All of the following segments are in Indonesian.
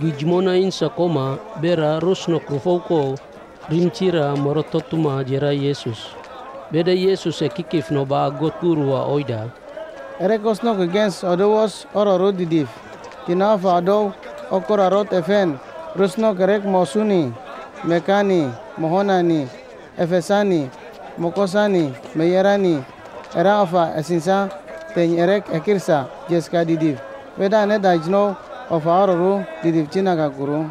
gijmona insa koma bera rusno krufouko rimcira morototuma jera Yesus. Beda Yesus e kikif no ba got guru wa oida. Erekos no gens odowos ororo didif. Odow okora rot efen. Rusno kerek mosuni, mekani, mohonani, efesani, mokosani, meyerani, erafa esinsa, ten erek ekirsa, jeska didif. whether ne dajno of our ru didip china ga guru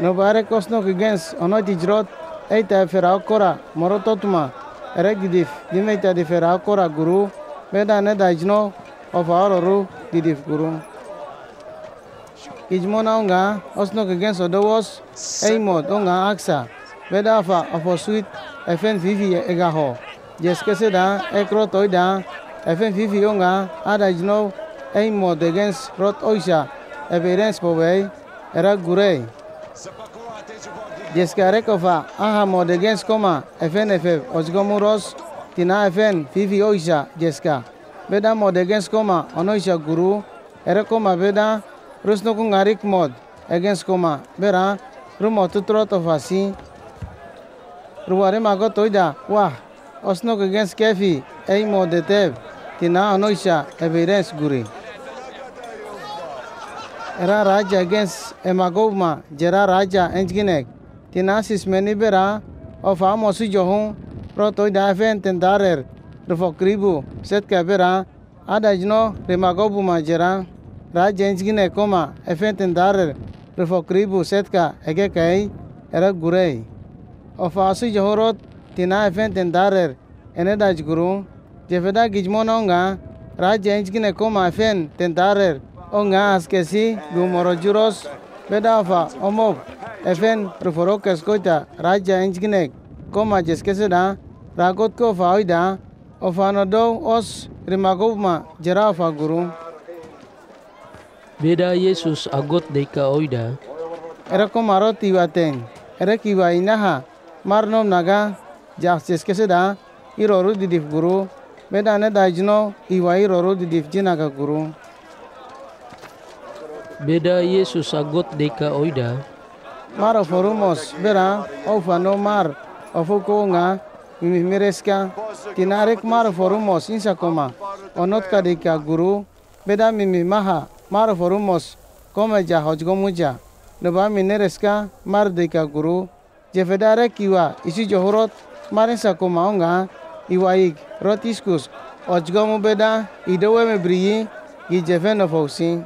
no bare kosno against ono dijrot eita ferao kora morototuma erek didif dimeita di ferao kora guru whether ne dajno of our ru didif guru Kijmona unga osno against odowos eimod unga aksa weda fa of a sweet FN Vivi egaho jeske se da ekro toy FMV onga ada jno aim mod against Rod Oisha evidence bobei era gurei Jeskarekova aha mod against koma FNFF Ozgomuros tina FN Vivi Oisha Jeska. Beda mod against koma Onoisha guru era koma beda Rusnokungarik mod against koma bera rumotutrotofasi ruware mago toida wah osnok against Kefi aim mod the Tina Anoisha Evidence Guri. Era Raja against Emma Govma, Jera Raja Enginek. Tina Sismenibera of Amosi Johun Proto Daven Tendarer Rufokribu Set Kabera Adajno Remagobuma Jera Raja Enginekoma Efen Tendarer Rufokribu Setka Egekai, Era Gurei. Of Asi Johorot Tina Efen Tendarer Enedaj Guru jefeda gijmona onga raja enjgine koma efen tentarer onga askesi gumoro juros beda ofa omok efen ruforokes koita raja enjgine koma jeskese da ragot ko ofa oida. Ofa nodo os rimagobma jera ofa guru. Beda Yesus agot deika oida. Ko maro tiwaten. Era kiwa inaha. Marnom naga. Jakses keseda iroru didif Beda ne dajno iwa iroru didif jinaga guru. Beda Yesus agot deika oida. Maro forumos bera ofa no mar ofuko nga mimireska tinarek maro forumos insa koma onot kadika guru beda mimi maha mar forumos kome ja hojgo muja noba minereska mar deka guru jefedare kiwa isi johorot marinsa koma onga iwaik rotiskus ochgomubeda idoweme briyi gijevenofausin